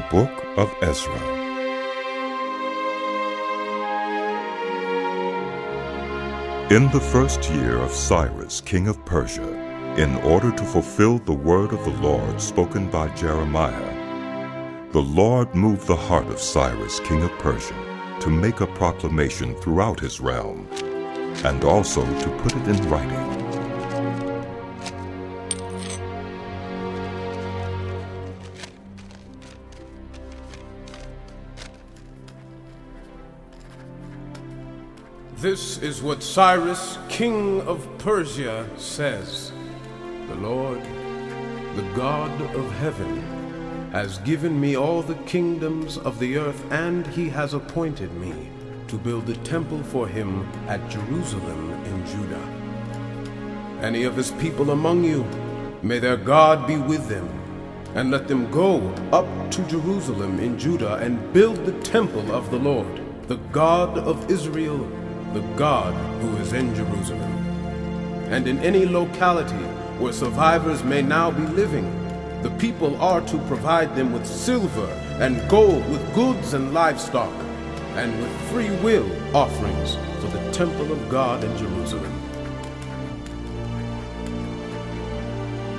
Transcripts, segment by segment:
The Book of Ezra. In the first year of Cyrus, king of Persia, in order to fulfill the word of the Lord spoken by Jeremiah, the Lord moved the heart of Cyrus, king of Persia, to make a proclamation throughout his realm, and also to put it in writing. This is what Cyrus, king of Persia, says The Lord, the God of heaven, has given me all the kingdoms of the earth, and he has appointed me to build a temple for him at Jerusalem in Judah. Any of his people among you, may their God be with them, and let them go up to Jerusalem in Judah and build the temple of the Lord, the God of Israel the God who is in Jerusalem. And in any locality where survivors may now be living, the people are to provide them with silver and gold, with goods and livestock, and with free will offerings for the temple of God in Jerusalem.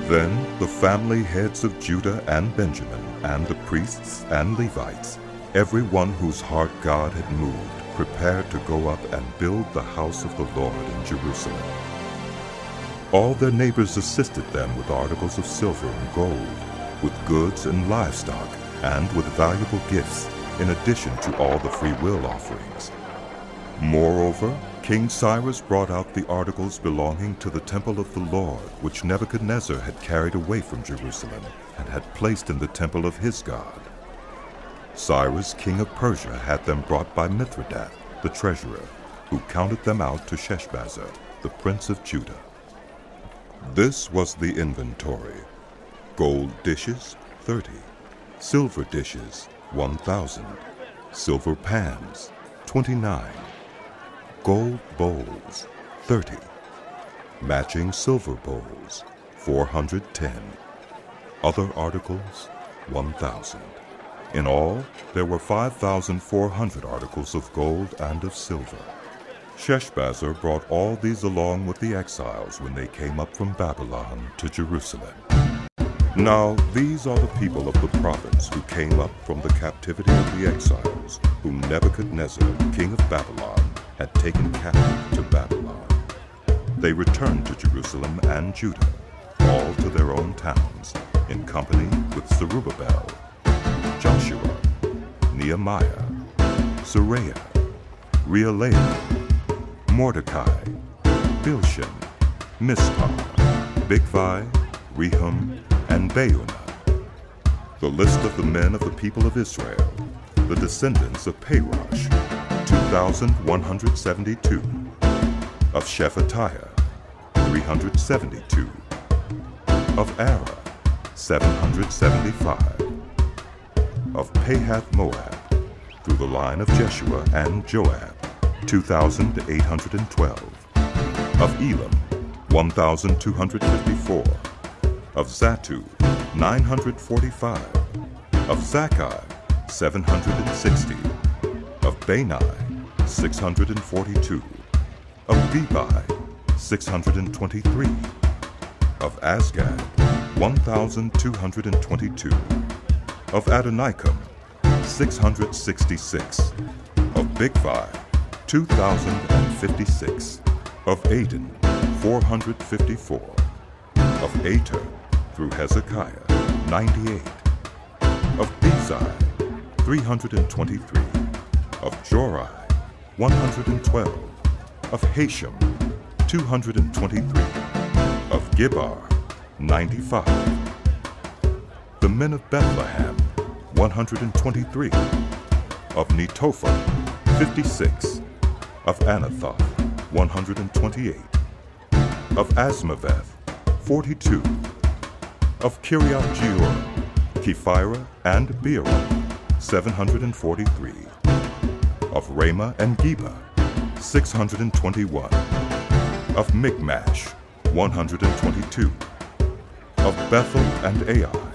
Then the family heads of Judah and Benjamin, and the priests and Levites, every one whose heart God had moved, prepared to go up and build the house of the Lord in Jerusalem. All their neighbors assisted them with articles of silver and gold, with goods and livestock, and with valuable gifts, in addition to all the free will offerings. Moreover, King Cyrus brought out the articles belonging to the temple of the Lord, which Nebuchadnezzar had carried away from Jerusalem, and had placed in the temple of his God. Cyrus, king of Persia, had them brought by Mithredath, the treasurer, who counted them out to Sheshbazzar, the prince of Judah. This was the inventory. Gold dishes, 30. Silver dishes, 1,000. Silver pans, 29. Gold bowls, 30. Matching silver bowls, 410. Other articles, 1,000. In all, there were 5,400 articles of gold and of silver. Sheshbazzar brought all these along with the exiles when they came up from Babylon to Jerusalem. Now these are the people of the province who came up from the captivity of the exiles, whom Nebuchadnezzar, king of Babylon, had taken captive to Babylon. They returned to Jerusalem and Judah, all to their own towns, in company with Zerubbabel, Nehemiah, Seraiah, Reelaiah, Mordecai, Bilshan, Mispar, Bigvai, Rehum, and Baanah. The list of the men of the people of Israel, the descendants of Parosh, 2,172. Of Shephatiah, 372. Of Arah, 775 of Pahath Moab, through the line of Jeshua and Joab, 2,812. Of Elam, 1,254. Of Zattu, 945. Of Zaccai, 760. Of Bani, 642. Of Bebai, 623. Of Azgad, 1,222 of Adonikam, 666, of Bigvai, 2,056, of Adin, 454, of Ater, through Hezekiah, 98, of Bezai, 323, of Jorah, 112, of Hashum, 223, of Gibbar, 95, the men of Bethlehem, 123. Of Netophah, 56. Of Anathoth, 128. Of Azmaveth, 42. Of Kiriath Jearim, Kephirah, and Beerah, 743. Of Ramah and Geba, 621. Of Michmash, 122. Of Bethel and Ai,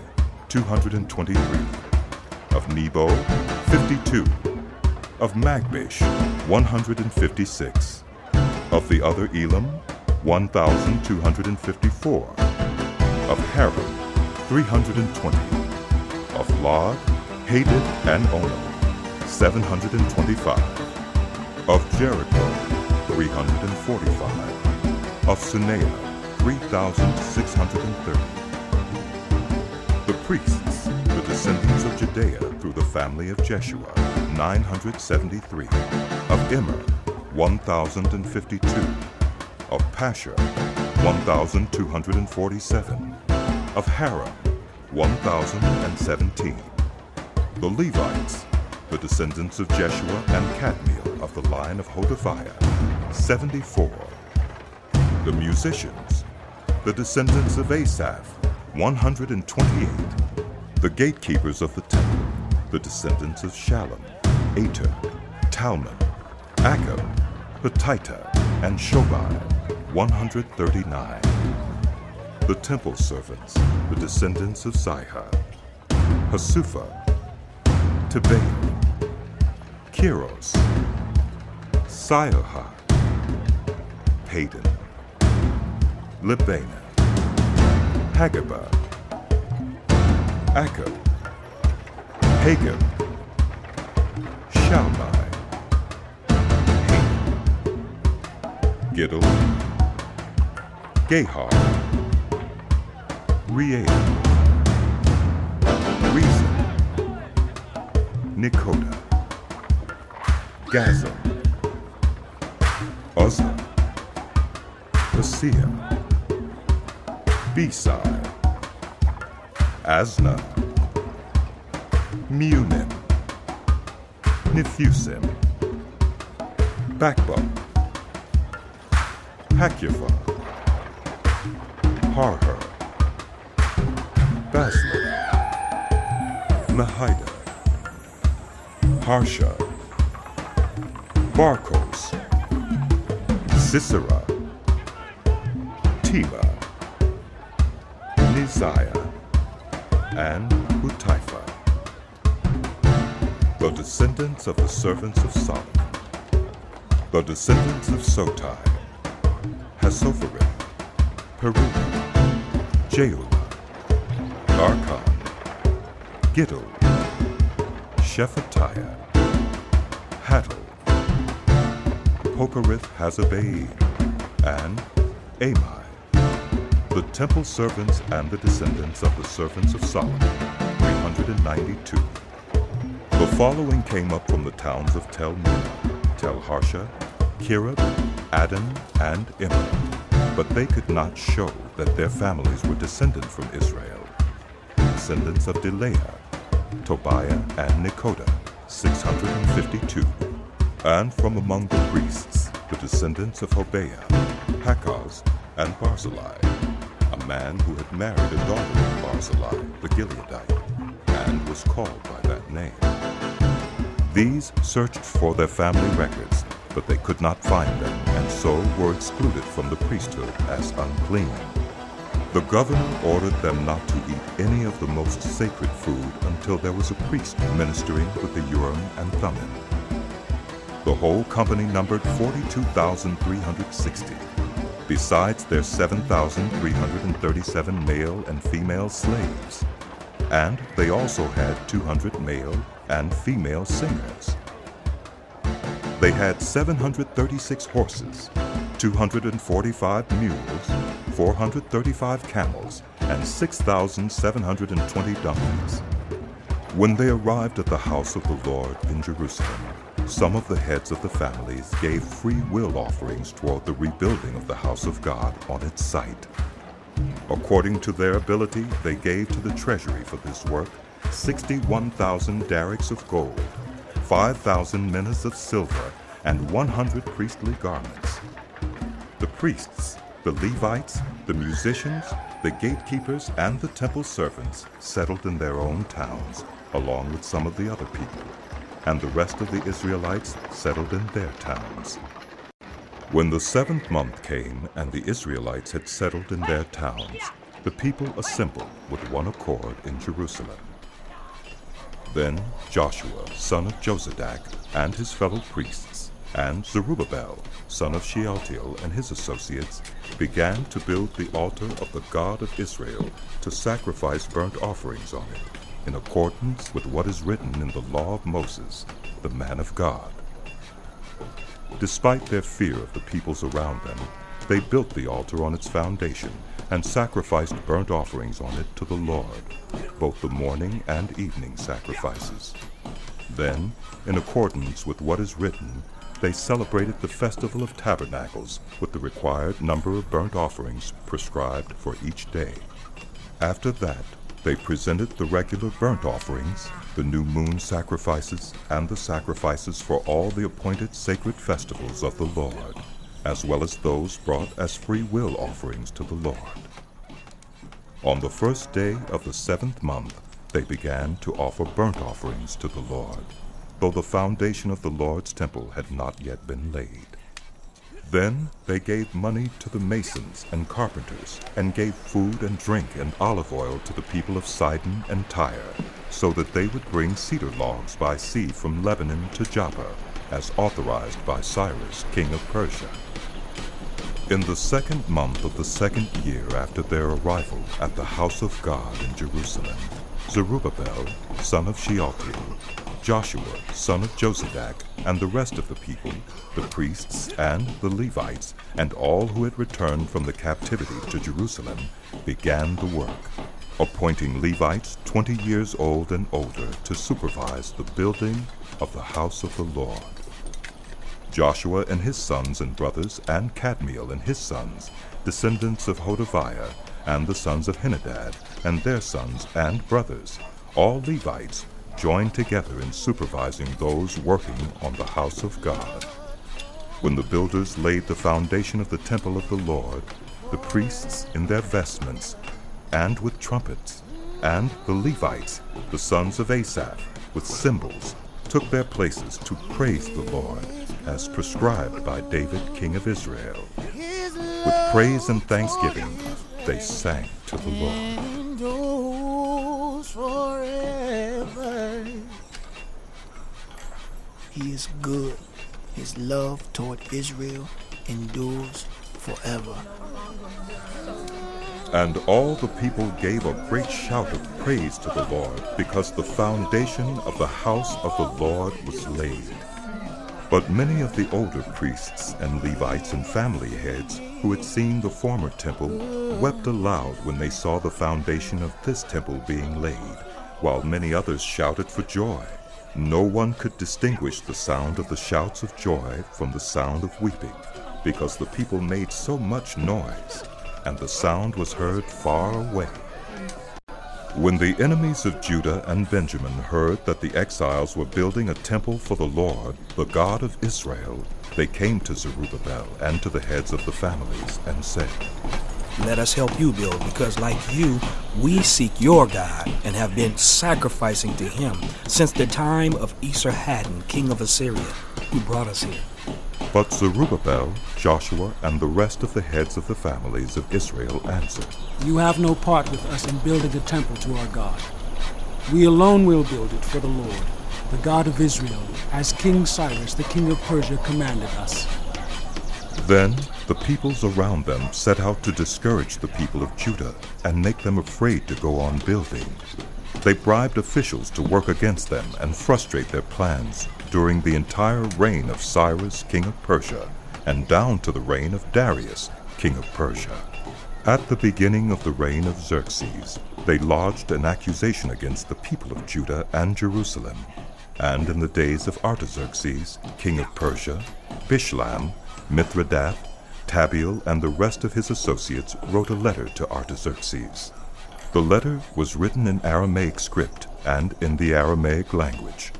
223. Of Nebo, 52. Of Magbish, 156. Of the other Elam, 1,254. Of Harim, 320. Of Lod, Hadid, and Ono, 725. Of Jericho, 345. Of Senaah, 3,630. The priests, descendants of Jedaiah through the family of Jeshua, 973. Of Immer, 1,052. Of Pashur, 1,247. Of Harim, 1,017. The Levites, the descendants of Jeshua and Kadmiel of the line of Hodaviah, 74. The musicians, the descendants of Asaph, 128. The gatekeepers of the temple, the descendants of Shallum, Ater, Talmon, Akkub, Hatita, and Shobai, 139. The temple servants, the descendants of Ziha, Hasupha, Tebael, Keros, Siaha, Hayden, Lebanah, Hagabah, Akkub, Hagab, Shalmai, Giddel, Gahar, Reel, Rezin, Nekoda, Gazam, Uzzah, Asiah, Besai, Asna, Meunim, Nephusim, Bakbuk, Hakupha, Harhur, Basla, Mahida, Harsha, Barkos, Sisera, Teba, Neziah, and Hatipha, the descendants of the servants of Solomon, the descendants of Sotai, Hassophereth, Peruda, Jaala, Darkon, Giddel, Shephatiah, Hattil, Pokereth Hazzebaim, and Amai, the temple servants and the descendants of the servants of Solomon, 392. The following came up from the towns of Tel Melah, Tel Harsha, Kerub, Addon, and Immer, but they could not show that their families were descended from Israel. The descendants of Delaiah, Tobiah, and Nekoda, 652. And from among the priests, the descendants of Hobaiah, Hakkoz, and Barzillai, man who had married a daughter of Barzillai, the Gileadite, and was called by that name. These searched for their family records, but they could not find them, and so were excluded from the priesthood as unclean. The governor ordered them not to eat any of the most sacred food until there was a priest ministering with the Urim and Thummim. The whole company numbered 42,360, besides their 7,337 male and female slaves. And they also had 200 male and female singers. They had 736 horses, 245 mules, 435 camels, and 6,720 donkeys. When they arrived at the house of the Lord in Jerusalem, some of the heads of the families gave free will offerings toward the rebuilding of the house of God on its site. According to their ability, they gave to the treasury for this work 61,000 darics of gold, 5,000 minas of silver, and 100 priestly garments. The priests, the Levites, the musicians, the gatekeepers, and the temple servants settled in their own towns, along with some of the other people, and the rest of the Israelites settled in their towns. When the seventh month came and the Israelites had settled in their towns, the people assembled with one accord in Jerusalem. Then Joshua, son of Jozadak, and his fellow priests, and Zerubbabel, son of Shealtiel, and his associates, began to build the altar of the God of Israel to sacrifice burnt offerings on it, in accordance with what is written in the law of Moses, the man of God. Despite their fear of the peoples around them, they built the altar on its foundation and sacrificed burnt offerings on it to the Lord, both the morning and evening sacrifices. Then, in accordance with what is written, they celebrated the Festival of Tabernacles with the required number of burnt offerings prescribed for each day. After that, they presented the regular burnt offerings, the new moon sacrifices, and the sacrifices for all the appointed sacred festivals of the Lord as well as those brought as free will offerings to the Lord. On the first day of the seventh month, they began to offer burnt offerings to the Lord, though the foundation of the Lord's temple had not yet been laid. Then they gave money to the masons and carpenters, and gave food and drink and olive oil to the people of Sidon and Tyre, so that they would bring cedar logs by sea from Lebanon to Joppa, as authorized by Cyrus, king of Persia. In the second month of the second year after their arrival at the house of God in Jerusalem, Zerubbabel, son of Shealtiel, Joshua, son of Jozadak, and the rest of the people, the priests and the Levites, and all who had returned from the captivity to Jerusalem, began the work, appointing Levites twenty years old and older to supervise the building of the house of the Lord. Joshua and his sons and brothers, and Kadmiel and his sons, descendants of Hodaviah, and the sons of Henadad, and their sons and brothers, all Levites, joined together in supervising those working on the house of God. When the builders laid the foundation of the temple of the Lord, the priests in their vestments, and with trumpets, and the Levites, the sons of Asaph, with cymbals, took their places to praise the Lord as prescribed by David, king of Israel. With praise and thanksgiving, they sang to the Lord. He is good. His love toward Israel endures forever. And all the people gave a great shout of praise to the Lord, because the foundation of the house of the Lord was laid. But many of the older priests and Levites and family heads who had seen the former temple wept aloud when they saw the foundation of this temple being laid, while many others shouted for joy. No one could distinguish the sound of the shouts of joy from the sound of weeping, because the people made so much noise, and the sound was heard far away. When the enemies of Judah and Benjamin heard that the exiles were building a temple for the Lord, the God of Israel, they came to Zerubbabel and to the heads of the families and said, Let us help you build, because like you, we seek your God and have been sacrificing to him since the time of Esarhaddon, king of Assyria, who brought us here. But Zerubbabel, Joshua, and the rest of the heads of the families of Israel answered, You have no part with us in building a temple to our God. We alone will build it for the Lord, the God of Israel, as King Cyrus, the king of Persia, commanded us. Then the peoples around them set out to discourage the people of Judah and make them afraid to go on building. They bribed officials to work against them and frustrate their plans during the entire reign of Cyrus, king of Persia, and down to the reign of Darius, king of Persia. At the beginning of the reign of Xerxes, they lodged an accusation against the people of Judah and Jerusalem. And in the days of Artaxerxes, king of Persia, Bishlam, Mithredath, Tabiel, and the rest of his associates wrote a letter to Artaxerxes. The letter was written in Aramaic script and in the Aramaic language.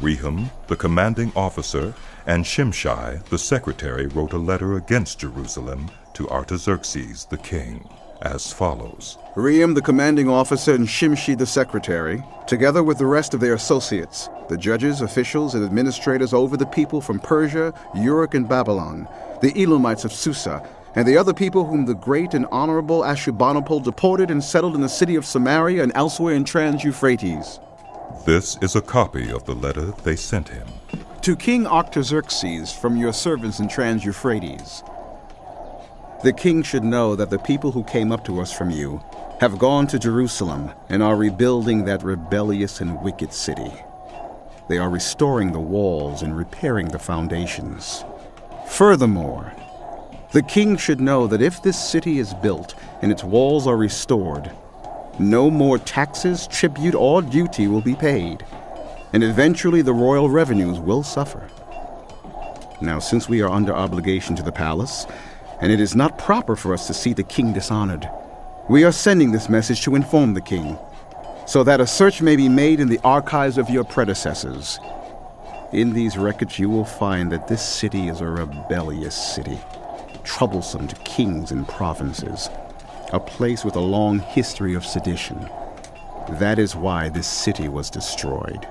Rehum, the commanding officer, and Shimshai, the secretary, wrote a letter against Jerusalem to Artaxerxes the king, as follows Rehum, the commanding officer, and Shimshai, the secretary, together with the rest of their associates, the judges, officials, and administrators over the people from Persia, Uruk, and Babylon, the Elamites of Susa, and the other people whom the great and honorable Ashurbanipal deported and settled in the city of Samaria and elsewhere in Trans Euphrates. This is a copy of the letter they sent him. To King Artaxerxes from your servants in Trans Euphrates. The king should know that the people who came up to us from you have gone to Jerusalem and are rebuilding that rebellious and wicked city. They are restoring the walls and repairing the foundations. Furthermore, the king should know that if this city is built and its walls are restored, no more taxes, tribute, or duty will be paid, and eventually the royal revenues will suffer. Now, since we are under obligation to the palace, and it is not proper for us to see the king dishonored, we are sending this message to inform the king, so that a search may be made in the archives of your predecessors. In these records, you will find that this city is a rebellious city, troublesome to kings and provinces a place with a long history of sedition. That is why this city was destroyed.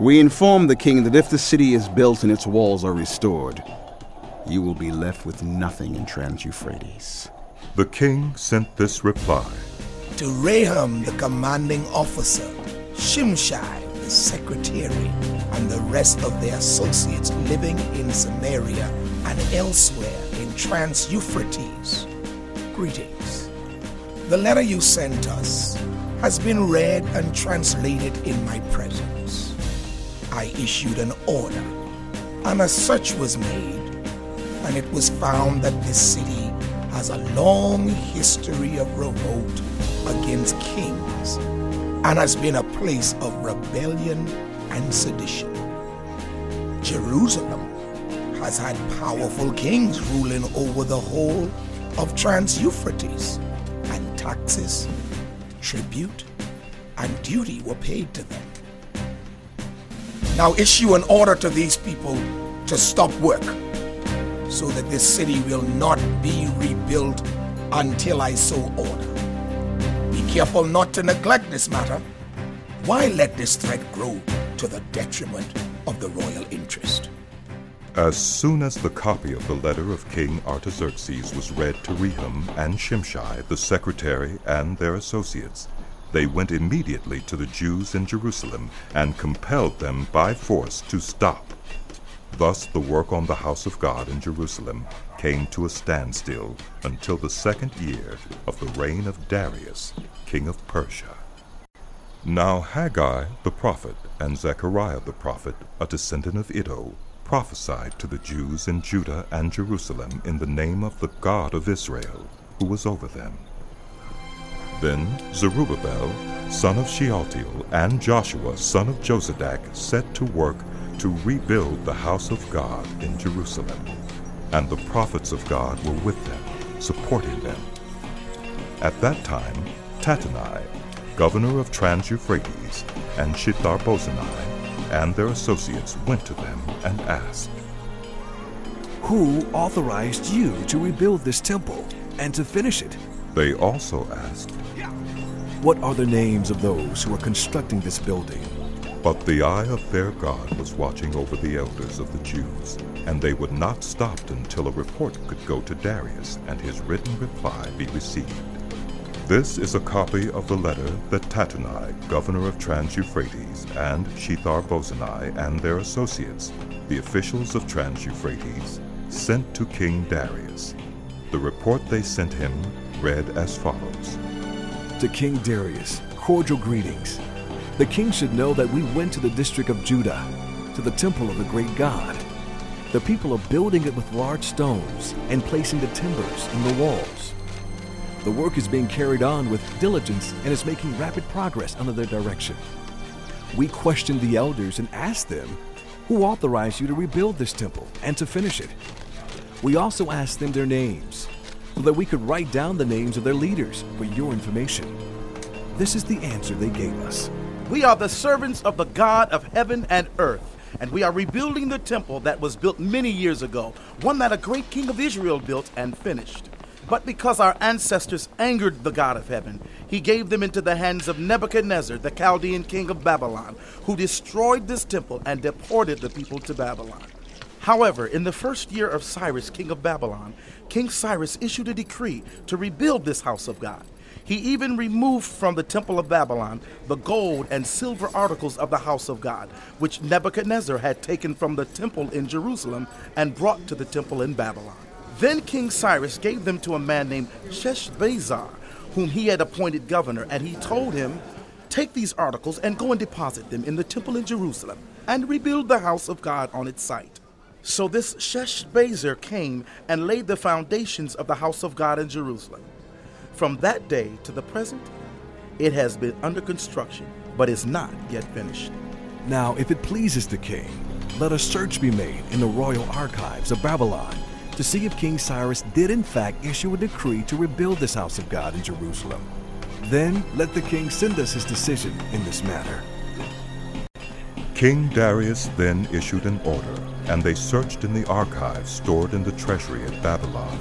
We inform the king that if the city is built and its walls are restored, you will be left with nothing in Trans Euphrates. The king sent this reply To Rehum, the commanding officer, Shimshai, the secretary, and the rest of their associates living in Samaria and elsewhere in Trans Euphrates Greetings. The letter you sent us has been read and translated in my presence. I issued an order, and a search was made, and it was found that this city has a long history of revolt against kings and has been a place of rebellion and sedition. Jerusalem has had powerful kings ruling over the whole of Trans Euphrates, and taxes, tribute, and duty were paid to them. Now issue an order to these people to stop work, so that this city will not be rebuilt until I so order. Be careful not to neglect this matter. Why let this threat grow to the detriment of the royal interest? As soon as the copy of the letter of King Artaxerxes was read to Rehum and Shimshai, the secretary, and their associates, they went immediately to the Jews in Jerusalem and compelled them by force to stop. Thus the work on the house of God in Jerusalem came to a standstill until the second year of the reign of Darius, king of Persia. Now Haggai the prophet and Zechariah the prophet, a descendant of Iddo, prophesied to the Jews in Judah and Jerusalem in the name of the God of Israel, who was over them. Then Zerubbabel, son of Shealtiel, and Joshua, son of Jozadak, set to work to rebuild the house of God in Jerusalem. And the prophets of God were with them, supporting them. At that time, Tattenai, governor of Trans Euphrates, and Shethar-bozenai, and their associates went to them and asked, Who authorized you to rebuild this temple and to finish it? They also asked, What are the names of those who are constructing this building? But the eye of their God was watching over the elders of the Jews, and they would not stop until a report could go to Darius and his written reply be received. This is a copy of the letter that Tattenai, governor of Trans-Euphrates, and Shethar-bozenai and their associates, the officials of Trans-Euphrates, sent to King Darius. The report they sent him read as follows. To King Darius, cordial greetings. The king should know that we went to the district of Judah, to the temple of the great God. The people are building it with large stones and placing the timbers in the walls. The work is being carried on with diligence and is making rapid progress under their direction. We questioned the elders and asked them, Who authorized you to rebuild this temple and to finish it? We also asked them their names, so that we could write down the names of their leaders for your information. This is the answer they gave us. We are the servants of the God of heaven and earth, and we are rebuilding the temple that was built many years ago, one that a great king of Israel built and finished. But because our ancestors angered the God of heaven, he gave them into the hands of Nebuchadnezzar, the Chaldean king of Babylon, who destroyed this temple and deported the people to Babylon. However, in the first year of Cyrus, king of Babylon, King Cyrus issued a decree to rebuild this house of God. He even removed from the temple of Babylon the gold and silver articles of the house of God, which Nebuchadnezzar had taken from the temple in Jerusalem and brought to the temple in Babylon. Then King Cyrus gave them to a man named Sheshbazzar, whom he had appointed governor, and he told him, Take these articles and go and deposit them in the temple in Jerusalem, and rebuild the house of God on its site. So this Sheshbazzar came and laid the foundations of the house of God in Jerusalem. From that day to the present, it has been under construction, but is not yet finished. Now, if it pleases the king, let a search be made in the royal archives of Babylon to see if King Cyrus did in fact issue a decree to rebuild this house of God in Jerusalem. Then let the king send us his decision in this matter. King Darius then issued an order, and they searched in the archives stored in the treasury at Babylon.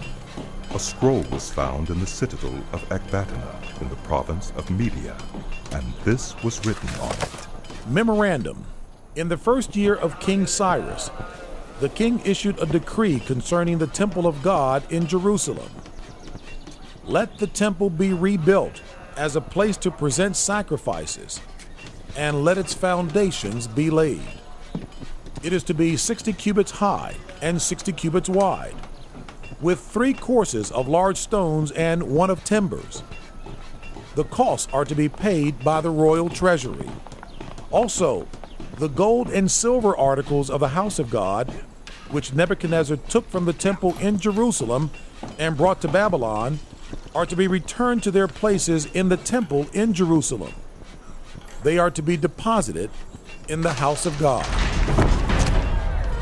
A scroll was found in the citadel of Ecbatana in the province of Media, and this was written on it. Memorandum In the first year of King Cyrus, the king issued a decree concerning the temple of God in Jerusalem. Let the temple be rebuilt as a place to present sacrifices, and let its foundations be laid. It is to be 60 cubits high and 60 cubits wide, with three courses of large stones and one of timbers. The costs are to be paid by the royal treasury. Also, the gold and silver articles of the house of God, which Nebuchadnezzar took from the temple in Jerusalem and brought to Babylon, are to be returned to their places in the temple in Jerusalem. They are to be deposited in the house of God.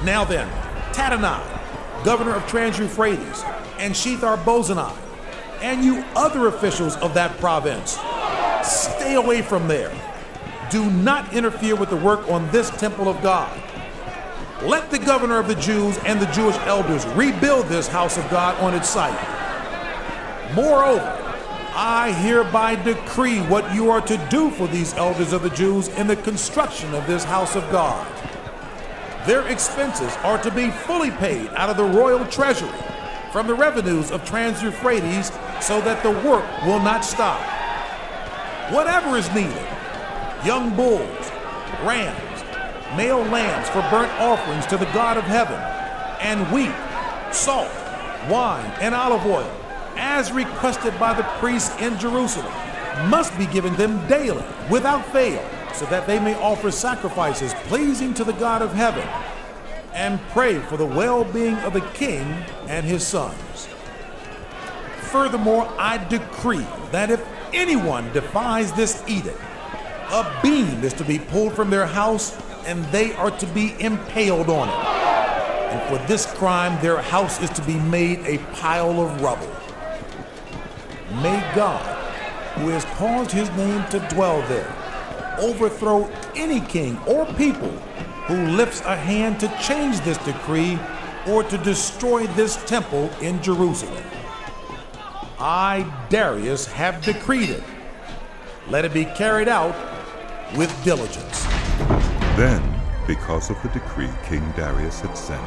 Now then, Tattenai, governor of Trans Euphrates, and Shethar Bozenai, and you other officials of that province, stay away from there. Do not interfere with the work on this temple of God. Let the governor of the Jews and the Jewish elders rebuild this house of God on its site. Moreover, I hereby decree what you are to do for these elders of the Jews in the construction of this house of God. Their expenses are to be fully paid out of the royal treasury from the revenues of Trans Euphrates so that the work will not stop. Whatever is needed young bulls, rams, male lambs for burnt offerings to the God of heaven, and wheat, salt, wine, and olive oil, as requested by the priests in Jerusalem, must be given them daily without fail, so that they may offer sacrifices pleasing to the God of heaven and pray for the well being of the king and his sons. Furthermore, I decree that if anyone defies this edict, a beam is to be pulled from their house and they are to be impaled on it. And for this crime, their house is to be made a pile of rubble. May God, who has caused his name to dwell there, overthrow any king or people who lifts a hand to change this decree or to destroy this temple in Jerusalem. I, Darius, have decreed it. Let it be carried out with diligence. Then, because of the decree King Darius had sent,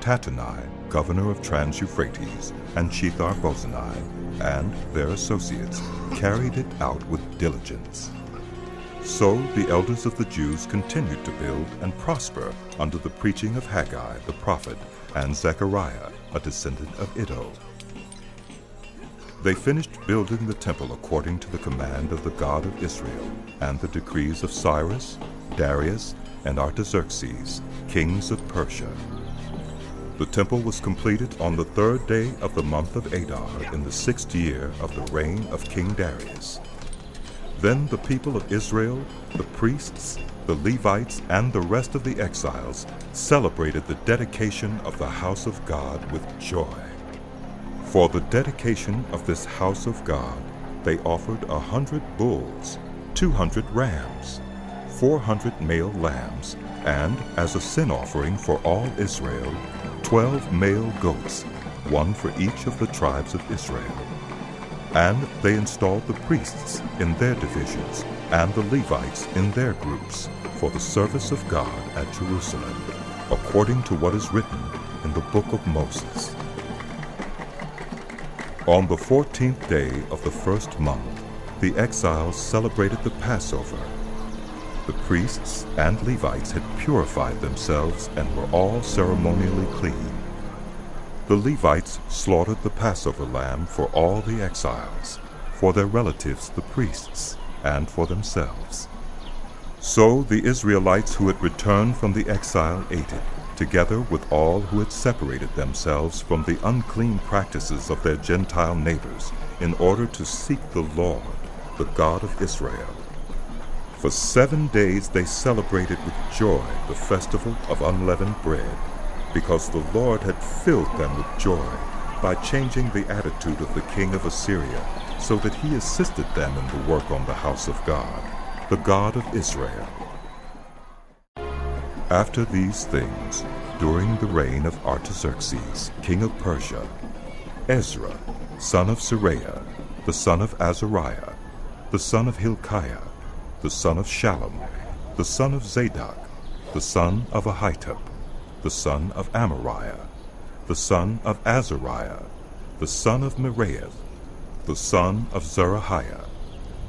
Tattenai, governor of Trans Euphrates, and Shethar Bozenai, and their associates, carried it out with diligence. So the elders of the Jews continued to build and prosper under the preaching of Haggai the prophet and Zechariah, a descendant of Iddo. They finished building the temple according to the command of the God of Israel and the decrees of Cyrus, Darius, and Artaxerxes, kings of Persia. The temple was completed on the third day of the month of Adar in the sixth year of the reign of King Darius. Then the people of Israel, the priests, the Levites, and the rest of the exiles celebrated the dedication of the house of God with joy. For the dedication of this house of God, they offered a hundred bulls, two hundred rams, four hundred male lambs, and as a sin offering for all Israel, twelve male goats, one for each of the tribes of Israel. And they installed the priests in their divisions, and the Levites in their groups, for the service of God at Jerusalem, according to what is written in the book of Moses. On the fourteenth day of the first month, the exiles celebrated the Passover. The priests and Levites had purified themselves and were all ceremonially clean. The Levites slaughtered the Passover lamb for all the exiles, for their relatives the priests, and for themselves. So the Israelites who had returned from the exile ate it, together with all who had separated themselves from the unclean practices of their Gentile neighbors, in order to seek the Lord, the God of Israel. For seven days they celebrated with joy the festival of unleavened bread, because the Lord had filled them with joy by changing the attitude of the king of Assyria, so that he assisted them in the work on the house of God, the God of Israel. After these things, during the reign of Artaxerxes, king of Persia, Ezra, son of Seraiah, the son of Azariah, the son of Hilkiah, the son of Shallum, the son of Zadok, the son of Ahitub, the son of Amariah, the son of Azariah, the son of Meraioth, the son of Zerahiah,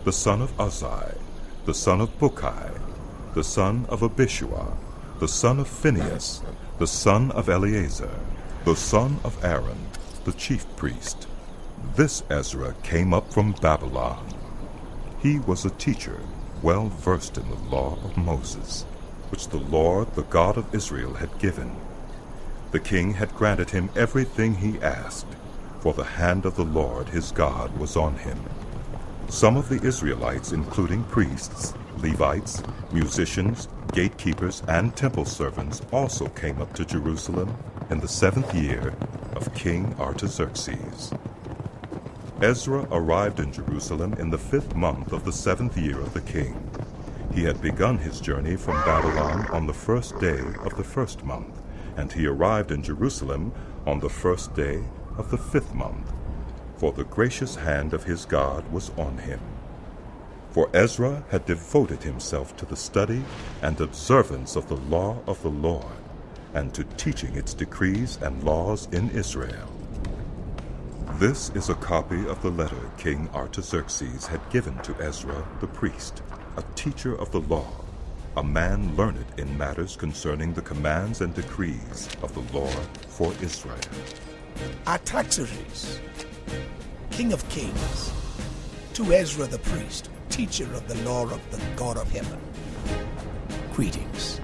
the son of Uzzi, the son of Bukki, the son of Abishua, the son of Phinehas, the son of Eleazar, the son of Aaron, the chief priest. This Ezra came up from Babylon. He was a teacher, well versed in the law of Moses which the Lord, the God of Israel, had given. The king had granted him everything he asked, for the hand of the Lord his God was on him. Some of the Israelites, including priests, Levites, musicians, gatekeepers, and temple servants, also came up to Jerusalem in the seventh year of King Artaxerxes. Ezra arrived in Jerusalem in the fifth month of the seventh year of the king. He had begun his journey from Babylon on the first day of the first month, and he arrived in Jerusalem on the first day of the fifth month, for the gracious hand of his God was on him. For Ezra had devoted himself to the study and observance of the law of the Lord, and to teaching its decrees and laws in Israel. This is a copy of the letter King Artaxerxes had given to Ezra the priest a teacher of the law, a man learned in matters concerning the commands and decrees of the law for Israel. Artaxerxes, King of Kings, to Ezra the priest, teacher of the law of the God of heaven. Greetings.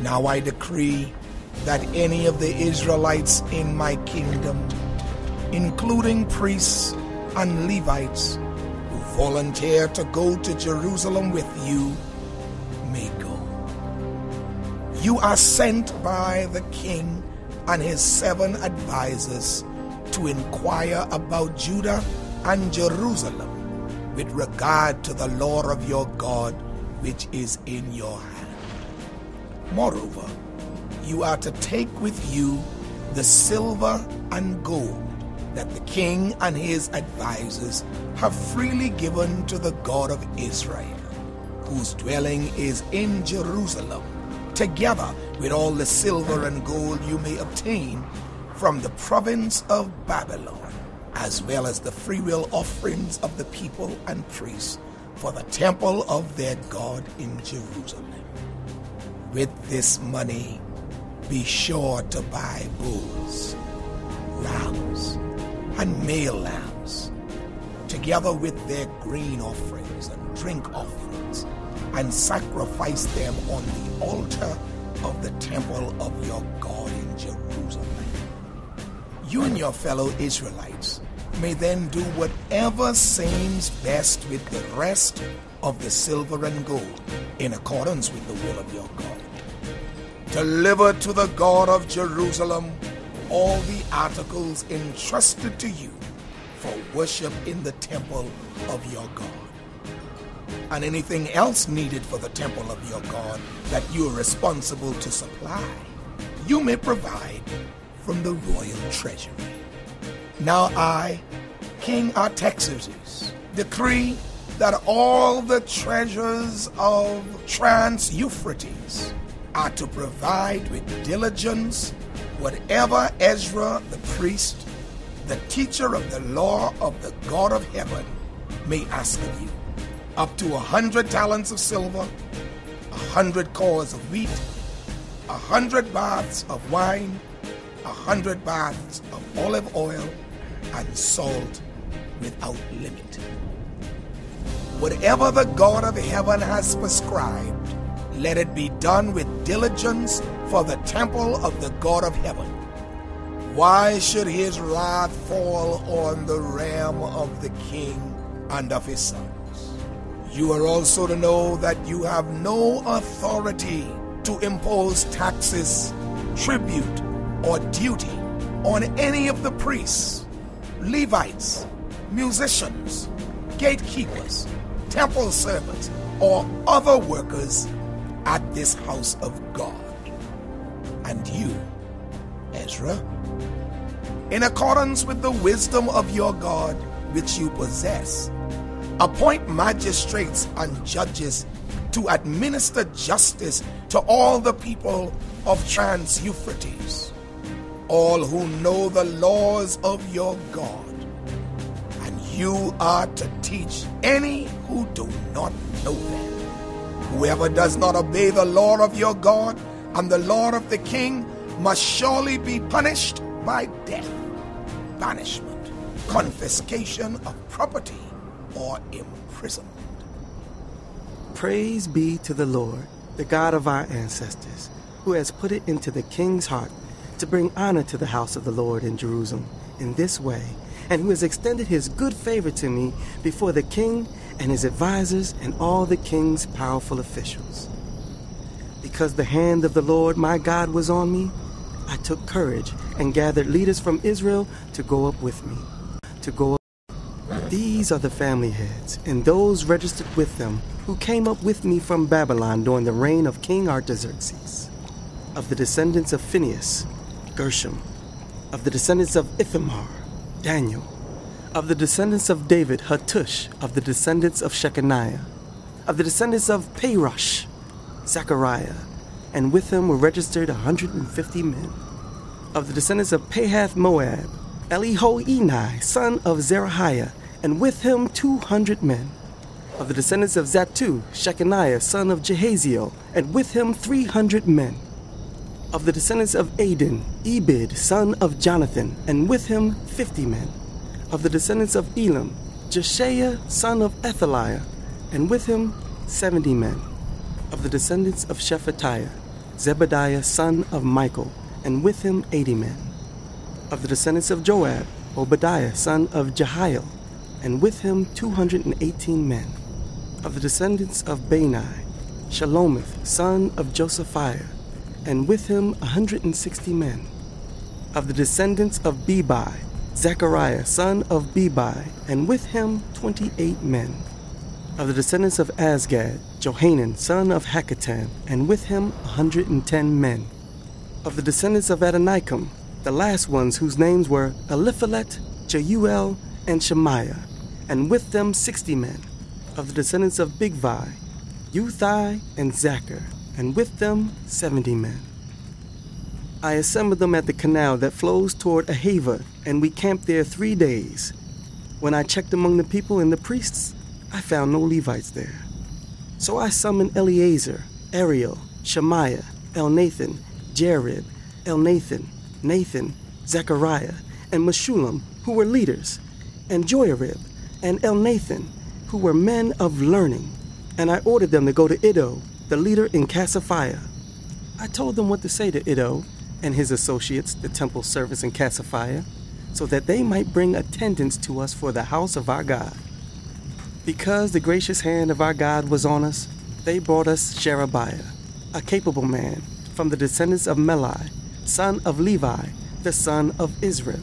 Now I decree that any of the Israelites in my kingdom, including priests and Levites, who volunteer to go to Jerusalem with you may go. You are sent by the king and his seven advisers to inquire about Judah and Jerusalem with regard to the law of your God which is in your hand. Moreover, you are to take with you the silver and gold that the king and his advisers have freely given to the God of Israel, whose dwelling is in Jerusalem, together with all the silver and gold you may obtain from the province of Babylon, as well as the freewill offerings of the people and priests for the temple of their God in Jerusalem. With this money, be sure to buy bulls, rams, and male lambs, together with their grain offerings and drink offerings, and sacrifice them on the altar of the temple of your God in Jerusalem. You and your fellow Israelites may then do whatever seems best with the rest of the silver and gold in accordance with the will of your God. Deliver to the God of Jerusalem all the articles entrusted to you for worship in the temple of your God. And anything else needed for the temple of your God that you are responsible to supply, you may provide from the royal treasury. Now I, King Artaxerxes, decree that all the treasures of Trans Euphrates are to provide with diligence whatever Ezra the priest, the teacher of the law of the God of heaven may ask of you. Up to a hundred talents of silver, a hundred cors of wheat, a hundred baths of wine, a hundred baths of olive oil, and salt without limit. Whatever the God of heaven has prescribed, let it be done with diligence for the temple of the God of heaven. Why should his wrath fall on the realm of the king and of his sons? You are also to know that you have no authority to impose taxes, tribute, or duty on any of the priests, Levites, musicians, gatekeepers, temple servants, or other workers at this house of God. And you, Ezra, in accordance with the wisdom of your God which you possess, appoint magistrates and judges to administer justice to all the people of Trans Euphrates, all who know the laws of your God. And you are to teach any who do not know them. Whoever does not obey the law of your God and the law of the king must surely be punished by death, banishment, confiscation of property, or imprisonment. Praise be to the Lord, the God of our ancestors, who has put it into the king's heart to bring honor to the house of the Lord in Jerusalem in this way, and who has extended his good favor to me before the king and his advisers and all the king's powerful officials. Because the hand of the Lord my God was on me, I took courage and gathered leaders from Israel to go up with me. To go up. These are the family heads and those registered with them who came up with me from Babylon during the reign of King Artaxerxes. Of the descendants of Phinehas, Gershom. Of the descendants of Ithamar, Daniel. Of the descendants of David, Hattush. Of the descendants of Shechaniah. Of the descendants of Parosh, Zechariah. And with him were registered 150 men. Of the descendants of Pahath Moab, Eliehoenai, son of Zerahiah, and with him 200 men. Of the descendants of Zattu, Shechaniah, son of Jehaziel, and with him 300 men. Of the descendants of Adin, Ebed, son of Jonathan, and with him 50 men. Of the descendants of Elam, Jeshaiah, son of Athaliah, and with him 70 men. Of the descendants of Shephatiah, Zebadiah, son of Michael, and with him 80 men. Of the descendants of Joab, Obadiah, son of Jehiel, and with him 218 men. Of the descendants of Bani, Shelomith, son of Josiphiah, and with him a 160 men. Of the descendants of Bebai, Zechariah, son of Bebai, and with him 28 men. Of the descendants of Azgad, Johanan, son of Hakkatan, and with him a 110 men. Of the descendants of Adonikam, the last ones whose names were Eliphelet, Jeuel, and Shemaiah, and with them 60 men. Of the descendants of Bigvai, Uthai, and Zakkur, and with them 70 men. I assembled them at the canal that flows toward Ahava, and we camped there three days. When I checked among the people and the priests, I found no Levites there. So I summoned Eleazar, Ariel, Shemaiah, Elnathan, Jarib, Elnathan, Nathan, Nathan, Zechariah, and Meshullam, who were leaders, and Joiarib, and Elnathan, who were men of learning. And I ordered them to go to Iddo, the leader in Casiphia. I told them what to say to Iddo and his associates, the temple servants in Casiphia, so that they might bring attendants to us for the house of our God. Because the gracious hand of our God was on us, they brought us Sherebiah, a capable man, from the descendants of Mahli, son of Levi, the son of Israel,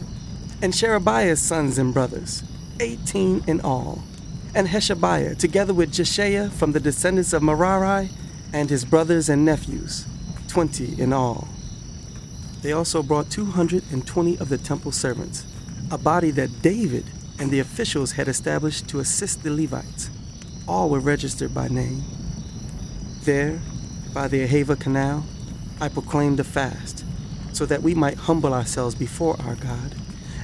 and Sherebiah's sons and brothers, eighteen in all, and Hashabiah, together with Jeshaiah from the descendants of Merari, and his brothers and nephews, twenty in all. They also brought 220 of the temple servants, a body that David and the officials had established to assist the Levites. All were registered by name. There, by the Ahava Canal, I proclaimed a fast, so that we might humble ourselves before our God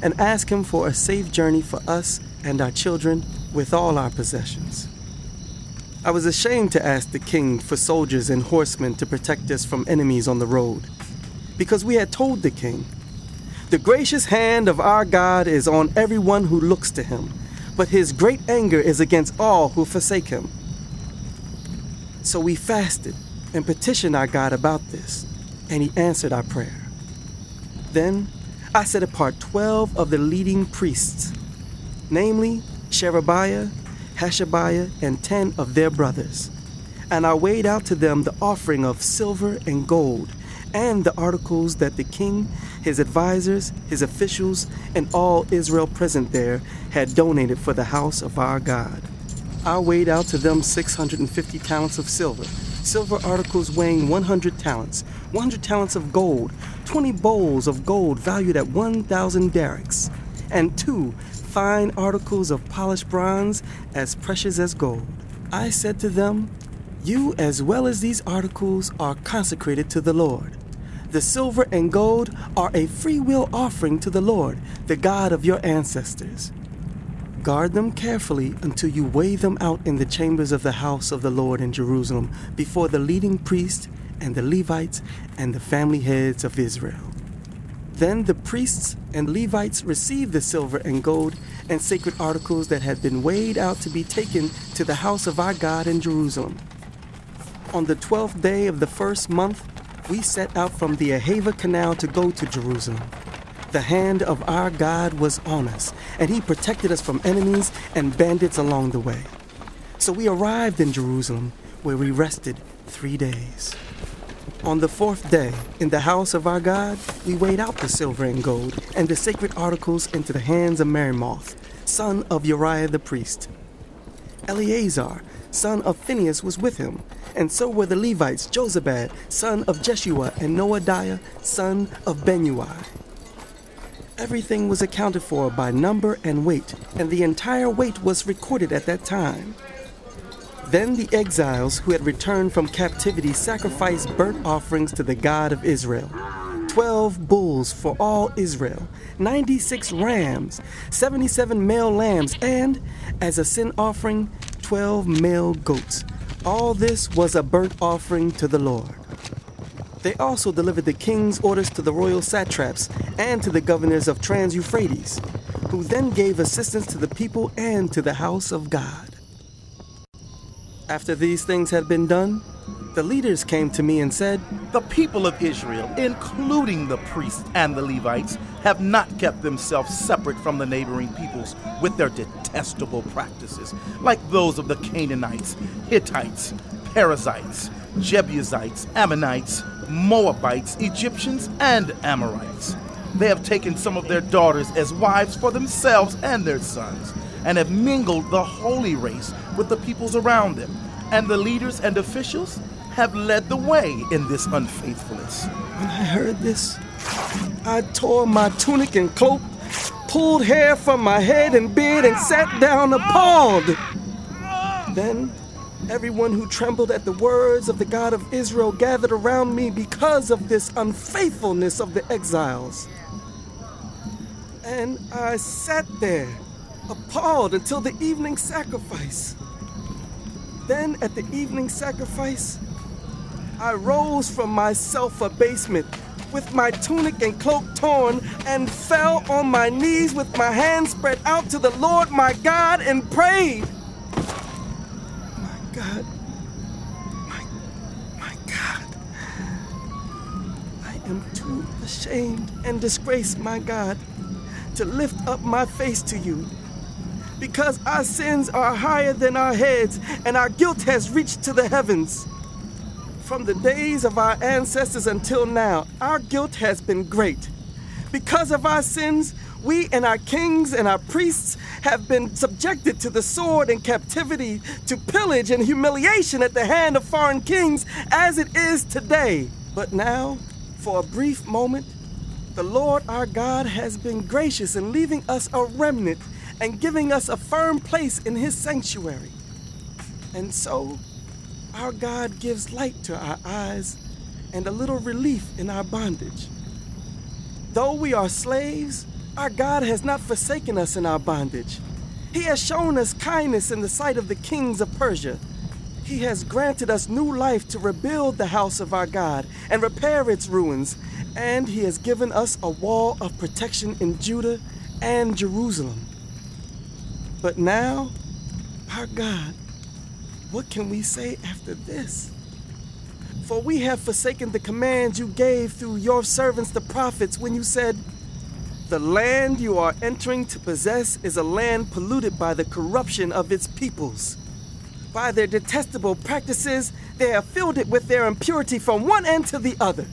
and ask Him for a safe journey for us and our children with all our possessions. I was ashamed to ask the king for soldiers and horsemen to protect us from enemies on the road, because we had told the king, The gracious hand of our God is on everyone who looks to him, but his great anger is against all who forsake him. So we fasted and petitioned our God about this, and he answered our prayer. Then I set apart twelve of the leading priests, namely Sherebiah, Hashabiah, and ten of their brothers. And I weighed out to them the offering of silver and gold, and the articles that the king, his advisers, his officials, and all Israel present there had donated for the house of our God. I weighed out to them 650 talents of silver, silver articles weighing 100 talents, 100 talents of gold, 20 bowls of gold valued at 1,000 darics, and two fine articles of polished bronze as precious as gold. I said to them, You as well as these articles are consecrated to the Lord. The silver and gold are a free will offering to the Lord, the God of your ancestors. Guard them carefully until you weigh them out in the chambers of the house of the Lord in Jerusalem before the leading priests and the Levites and the family heads of Israel. Then the priests and Levites received the silver and gold and sacred articles that had been weighed out to be taken to the house of our God in Jerusalem. On the twelfth day of the first month, we set out from the Ahava Canal to go to Jerusalem. The hand of our God was on us, and He protected us from enemies and bandits along the way. So we arrived in Jerusalem, where we rested three days. On the fourth day, in the house of our God, we weighed out the silver and gold and the sacred articles into the hands of Meremoth, son of Uriah the priest. Eleazar, son of Phinehas, was with him, and so were the Levites Jozabad, son of Jeshua, and Noadiah, son of Binnui. Everything was accounted for by number and weight, and the entire weight was recorded at that time. Then the exiles who had returned from captivity sacrificed burnt offerings to the God of Israel. Twelve bulls for all Israel, 96 rams, 77 male lambs, and, as a sin offering, 12 male goats. All this was a burnt offering to the Lord. They also delivered the king's orders to the royal satraps and to the governors of Trans Euphrates, who then gave assistance to the people and to the house of God. After these things had been done, the leaders came to me and said, The people of Israel, including the priests and the Levites, have not kept themselves separate from the neighboring peoples with their detestable practices, like those of the Canaanites, Hittites, Perizzites, Jebusites, Ammonites, Moabites, Egyptians, and Amorites. They have taken some of their daughters as wives for themselves and their sons, and have mingled the holy race with the peoples around them. And the leaders and officials have led the way in this unfaithfulness. When I heard this, I tore my tunic and cloak, pulled hair from my head and beard, and sat down appalled. Then everyone who trembled at the words of the God of Israel gathered around me because of this unfaithfulness of the exiles. And I sat there, appalled until the evening sacrifice. Then, at the evening sacrifice, I rose from my self abasement with my tunic and cloak torn and fell on my knees with my hands spread out to the Lord my God and prayed. My God, my, my God, I am too ashamed and disgraced, my God, to lift up my face to you because our sins are higher than our heads and our guilt has reached to the heavens. From the days of our ancestors until now, our guilt has been great. Because of our sins, we and our kings and our priests have been subjected to the sword and captivity, to pillage and humiliation at the hand of foreign kings, as it is today. But now, for a brief moment, the Lord our God has been gracious in leaving us a remnant and giving us a firm place in his sanctuary. And so, our God gives light to our eyes and a little relief in our bondage. Though we are slaves, Our God has not forsaken us in our bondage. He has shown us kindness in the sight of the kings of Persia. He has granted us new life to rebuild the house of our God and repair its ruins, and He has given us a wall of protection in Judah and Jerusalem. But now, our God, what can we say after this? For we have forsaken the commands you gave through your servants the prophets when you said, The land you are entering to possess is a land polluted by the corruption of its peoples. By their detestable practices, they have filled it with their impurity from one end to the other.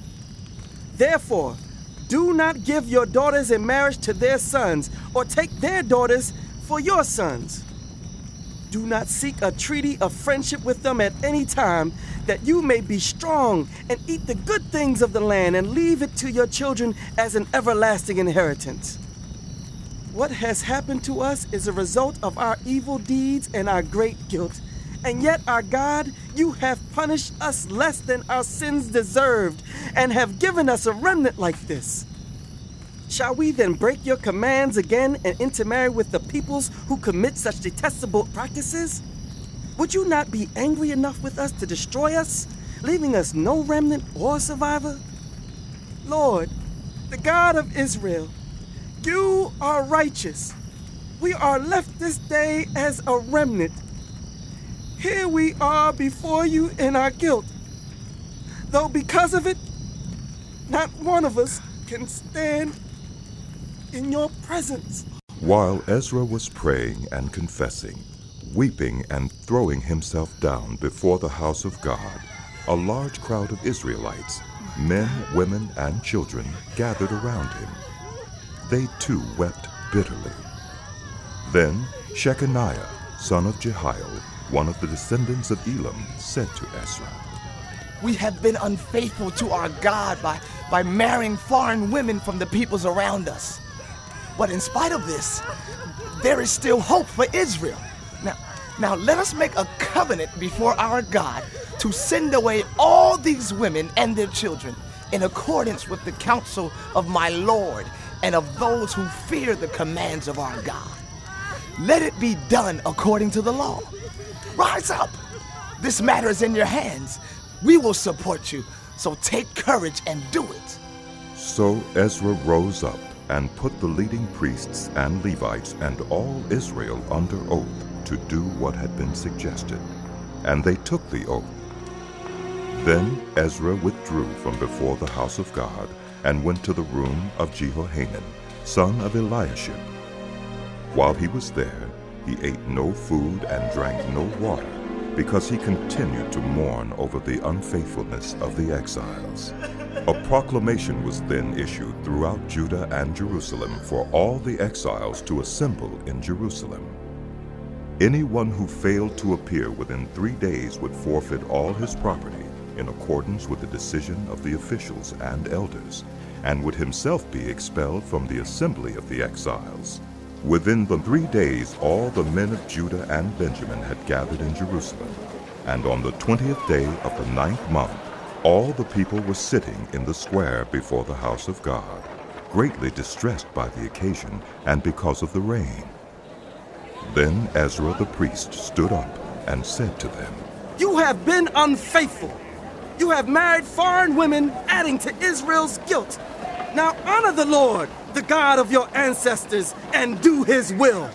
Therefore, do not give your daughters in marriage to their sons, or take their daughters for your sons. Do not seek a treaty of friendship with them at any time, that you may be strong and eat the good things of the land and leave it to your children as an everlasting inheritance. What has happened to us is a result of our evil deeds and our great guilt. And yet, our God, you have punished us less than our sins deserved and have given us a remnant like this. Shall we then break your commands again and intermarry with the peoples who commit such detestable practices? Would you not be angry enough with us to destroy us, leaving us no remnant or survivor? Lord, the God of Israel, you are righteous. We are left this day as a remnant. Here we are before you in our guilt. Though because of it, not one of us can stand in your presence. While Ezra was praying and confessing, weeping and throwing himself down before the house of God, a large crowd of Israelites, men, women, and children, gathered around him. They too wept bitterly. Then Shechaniah, son of Jehiel, one of the descendants of Elam, said to Ezra, We have been unfaithful to our God by, by marrying foreign women from the peoples around us. But in spite of this, there is still hope for Israel. Now, now let us make a covenant before our God to send away all these women and their children in accordance with the counsel of my Lord and of those who fear the commands of our God. Let it be done according to the law. Rise up. This matter is in your hands. We will support you, so take courage and do it. So Ezra rose up and put the leading priests and Levites and all Israel under oath to do what had been suggested. And they took the oath. Then Ezra withdrew from before the house of God and went to the room of Jehohanan, son of Eliashib. While he was there, he ate no food and drank no water, because he continued to mourn over the unfaithfulness of the exiles. A proclamation was then issued throughout Judah and Jerusalem for all the exiles to assemble in Jerusalem. Anyone who failed to appear within three days would forfeit all his property in accordance with the decision of the officials and elders, and would himself be expelled from the assembly of the exiles. Within the three days, all the men of Judah and Benjamin had gathered in Jerusalem. And on the twentieth day of the ninth month, all the people were sitting in the square before the house of God, greatly distressed by the occasion and because of the rain. Then Ezra the priest stood up and said to them, You have been unfaithful. You have married foreign women, adding to Israel's guilt. Now honor the Lord, the God of your ancestors, and do his will.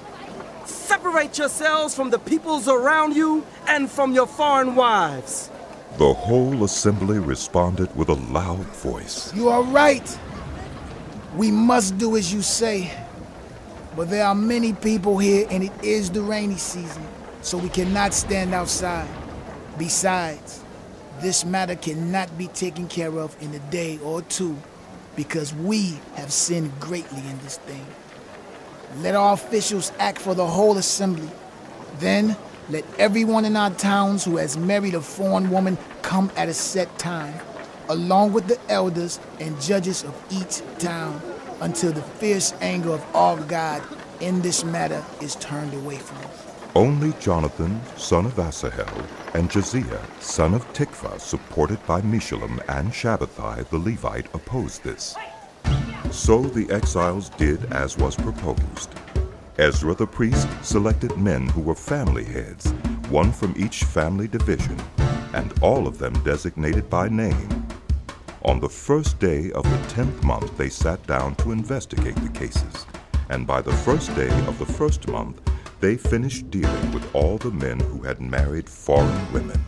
Separate yourselves from the peoples around you and from your foreign wives. The whole assembly responded with a loud voice. You are right. We must do as you say. But there are many people here, and it is the rainy season, so we cannot stand outside. Besides, this matter cannot be taken care of in a day or two because we have sinned greatly in this thing. Let our officials act for the whole assembly. Then let everyone in our towns who has married a foreign woman come at a set time, along with the elders and judges of each town, until the fierce anger of our God in this matter is turned away from us. Only Jonathan, son of Asahel, and Josiah, son of Tikvah, supported by Meshullam and Shabbathai the Levite, opposed this. So the exiles did as was proposed. Ezra the priest selected men who were family heads, one from each family division, and all of them designated by name. On the first day of the tenth month, they sat down to investigate the cases, and by the first day of the first month, they finished dealing with all the men who had married foreign women.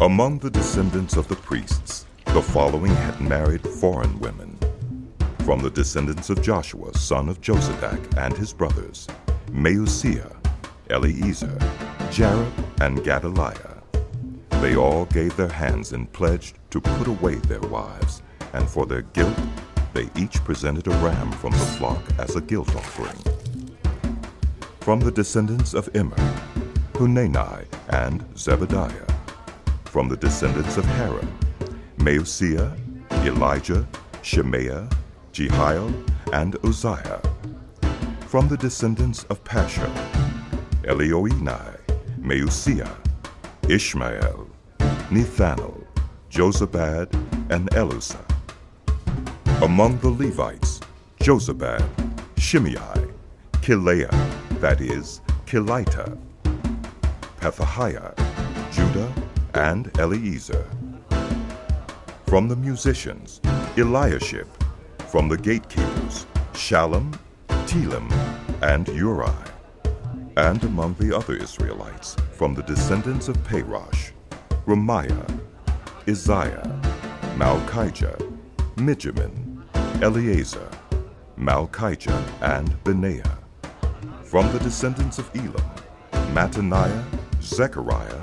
Among the descendants of the priests, the following had married foreign women. From the descendants of Joshua, son of Jozadak, and his brothers, Maaseiah, Eliezer, Jarib, and Gedaliah. They all gave their hands and pledged to put away their wives, and for their guilt they each presented a ram from the flock as a guilt offering. From the descendants of Immer, Hanani and Zebadiah. From the descendants of Harim, Maaseiah, Elijah, Shemaiah, Jehiel, and Uzziah. From the descendants of Pashur, Elioenai, Maaseiah, Ishmael, Nethanel, Jozabad, and Elasah. Among the Levites, Jozabad, Shimei, Kelaiah, that is, Kelita, Pethahiah, Judah, and Eliezer. From the musicians, Eliashib. From the gatekeepers, Shallum, Telem, and Uri. And among the other Israelites, from the descendants of Parosh, Ramiah, Izziah, Malchijah, Mijamin, Eleazar, Malchijah, and Benaiah. From the descendants of Elam, Mattaniah, Zechariah,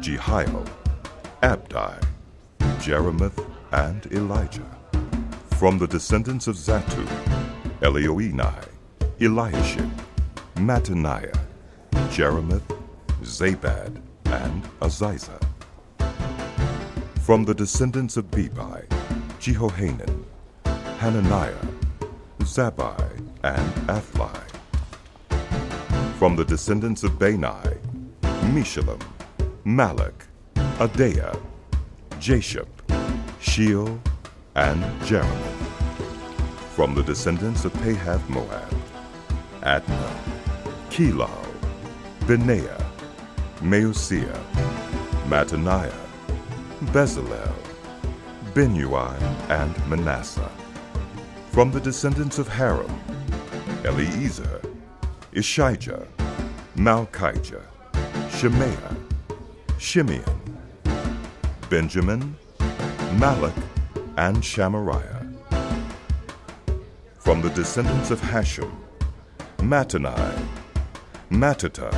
Jehiel, Abdi, Jeremoth, and Elijah. From the descendants of Zattu, Elioenai, Eliashib, Mattaniah, Jeremoth, Zabad, and Aziza. From the descendants of Bebai, Jehohanan, Hananiah, Zabbai, and Athlai. From the descendants of Bani, Meshullam, Malluk, Adaiah, Jashub, Sheal, and Jeremiah. From the descendants of Pahath Moab, Adna, Kelal, Benaiah, Maaseiah, Mattaniah, Bezalel, Binnui, and Manasseh. From the descendants of Harim, Eliezer, Ishijah, Malchijah, Shemaiah, Shimeon, Benjamin, Malluk, and Shemariah. From the descendants of Hashum, Mattenai, Mattattah,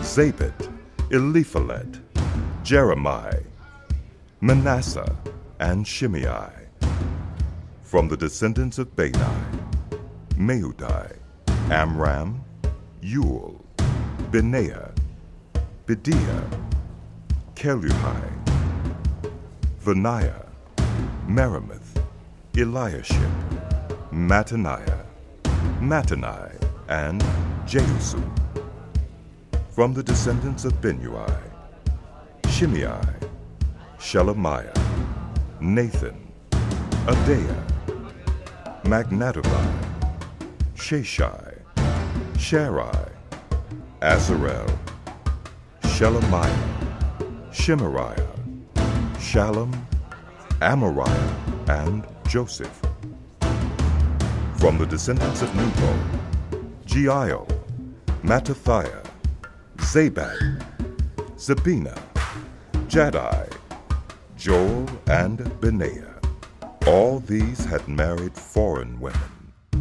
Zabad, Eliphelet, Jeremiah, Manasseh, and Shimei. From the descendants of Bani, Maadai, Amram, Uel, Benaiah, Bedeiah, Keluhi, Vaniah, Meremoth, Eliashib, Mattaniah, Mattenai, and Jaasu. From the descendants of Binnui, Shimei, Shelemiah, Nathan, Adaiah, Maknadebai, Shashai, Sharai, Azarel, Shelemiah, Shemariah, Shallum, Amariah, and Joseph. From the descendants of Nebo, Jeiel, Mattithiah, Zabad, Zebina, Jaddai, Joel, and Benaiah. All these had married foreign women,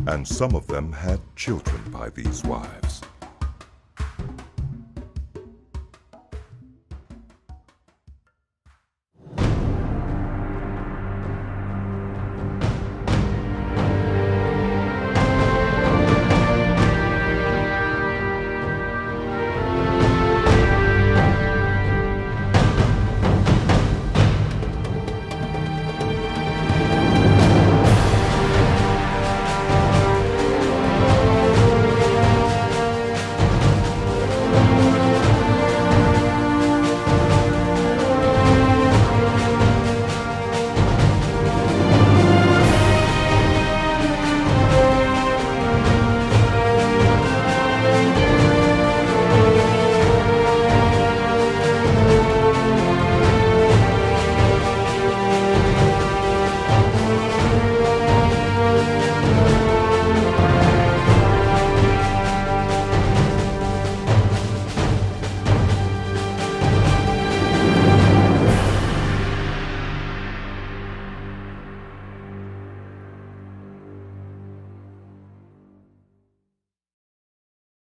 and some of them had children by these wives.